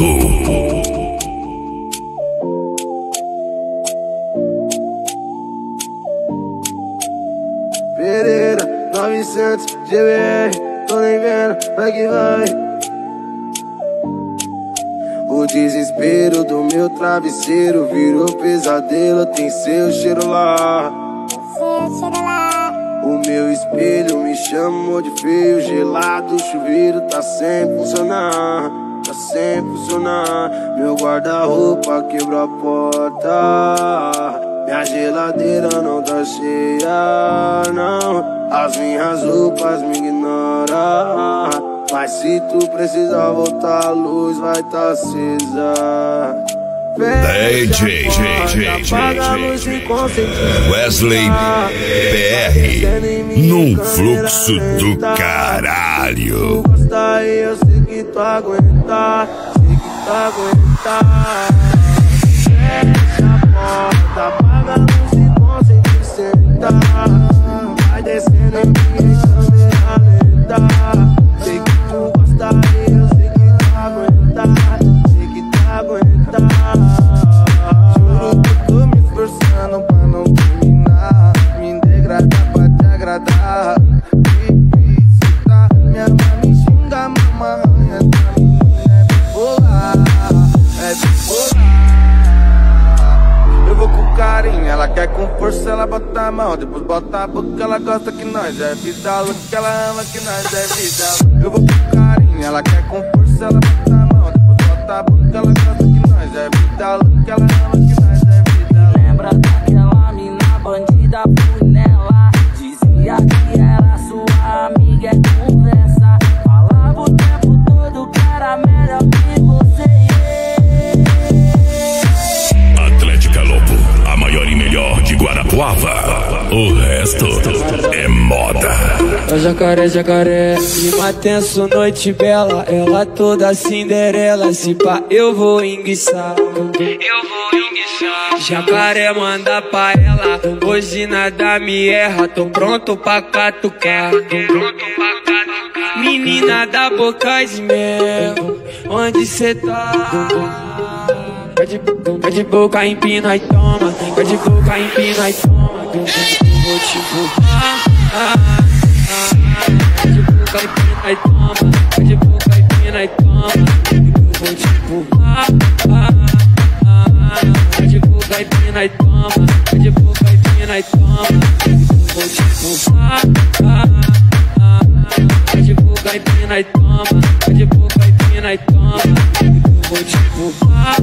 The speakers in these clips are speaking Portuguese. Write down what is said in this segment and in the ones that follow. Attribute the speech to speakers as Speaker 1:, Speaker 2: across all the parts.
Speaker 1: Pronto.
Speaker 2: Pereira, 900, GBR, tô nem vendo, vai que vai. O desespero do meu travesseiro virou pesadelo, tem seu cheiro lá. O meu espelho me chamou de feio, gelado, o chuveiro tá sem funcionar, tá sem funcionar. Meu guarda-roupa quebrou a porta. Minha geladeira não tá cheia, não. As minhas roupas me ignoram. Mas se tu precisar voltar, a luz vai tá acesa.
Speaker 1: DJ, DJ, Wesley PR num fluxo do caralho.
Speaker 2: Eu sei que tu mão, depois bota a boca, ela gosta que nós é vida louca, ela ama que nós é vida louca. Eu vou com carinho, ela quer com força, ela bota a mão, depois bota a boca, ela gosta que nós é vida louca, ela ama que nós é vida louca.
Speaker 3: Lembra daquela mina bandida, fui
Speaker 4: Ó jacaré, jacaré, clima tenso, noite bela. Ela toda cinderela, se pá eu vou enguiçar. Eu vou enguiçar. Jacaré manda pra ela, hoje nada me erra. Tô pronto pra catucar. Tô pronto pra catucar. Menina da boca de mel, onde cê tá? Vai de, boca, empina e toma. Vai de boca, empina e toma. Vou te empurrar empina e toma Vai de boca, empina e toma Vou te empurrar ah, ah, ah. Vai de boca, empina e toma Vai de boca, empina e toma Vou te empurrar ah, ah, ah. Vai de boca, empina e toma Vai de boca, empina e toma Vou te empurrar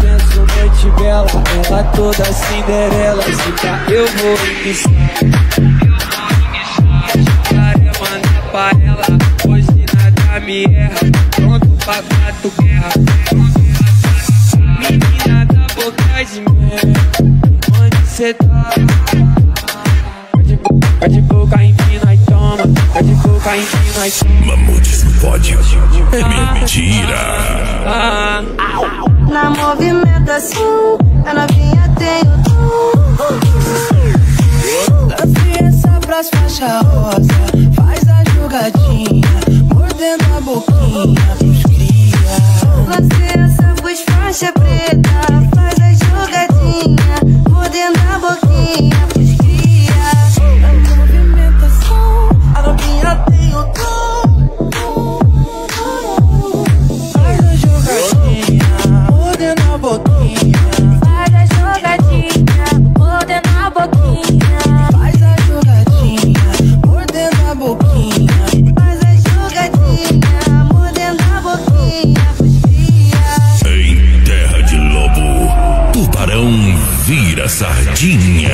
Speaker 4: tenso, noite bela Ela toda cinderela Se pá eu vou enguiçar ela Hoje nada me erra Pronto pra gato guerra Menina da boca de mel Onde cê tá? Vai de, boca, empina e toma Vai de boca, empina e toma
Speaker 1: Mamutes no pódio. É mentira.
Speaker 5: Na movimentação, a novinha tem o dom. Da frieza pras faixas rosa,
Speaker 1: vira sardinha.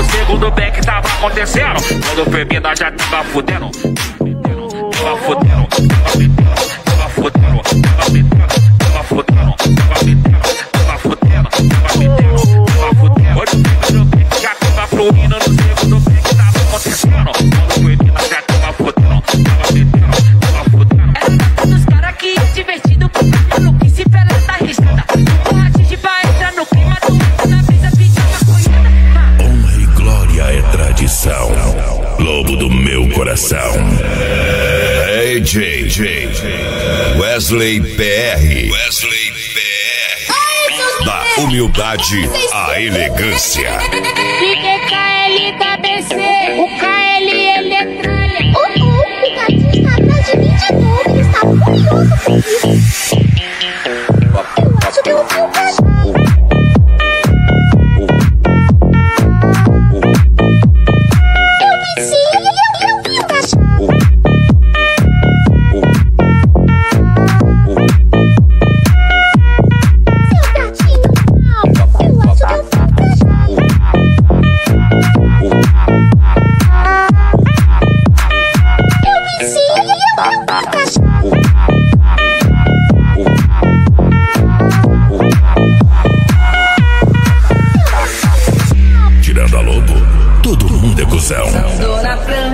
Speaker 6: no segundo bem que tava acontecendo. Quando fervida já tava fudendo. Tava fudendo, tava fudendo, tava fudendo, tava fudendo, tava fudendo, tava fudendo.
Speaker 7: Coração. AJ Wesley PR. Wesley PR. Da humildade à elegância.
Speaker 8: Fique KL KBC, o KL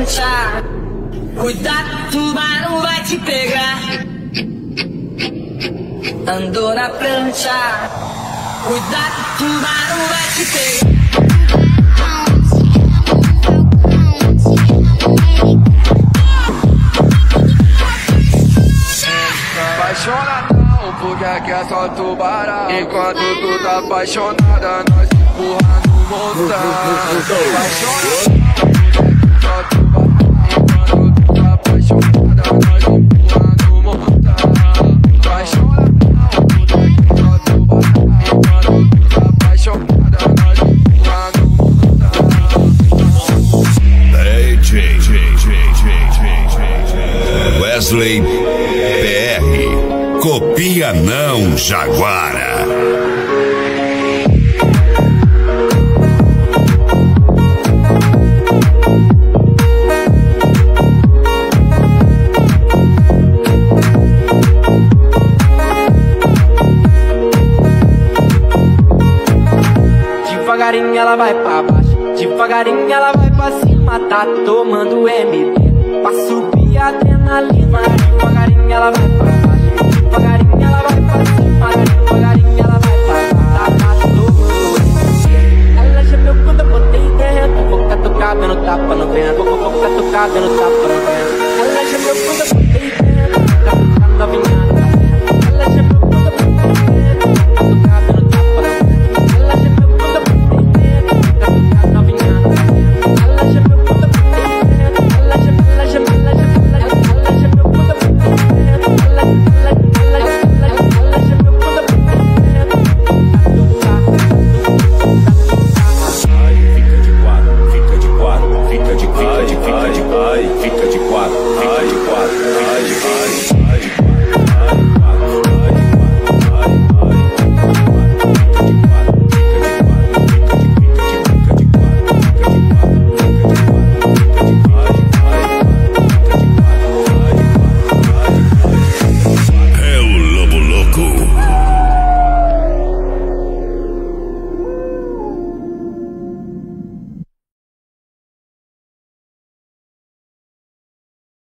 Speaker 3: na prancha, cuidado, tubarão vai te pegar. Andou na prancha, cuidado, tubarão vai te pegar.
Speaker 9: Apaixona não, porque aqui é só tubarão. Enquanto tu tá apaixonada, nós empurra no montão
Speaker 7: Wesley PR. Copia não, Jaguara.
Speaker 10: Devagarinho ela vai pra baixo, devagarinho ela vai pra cima, tá tomando MD ela vai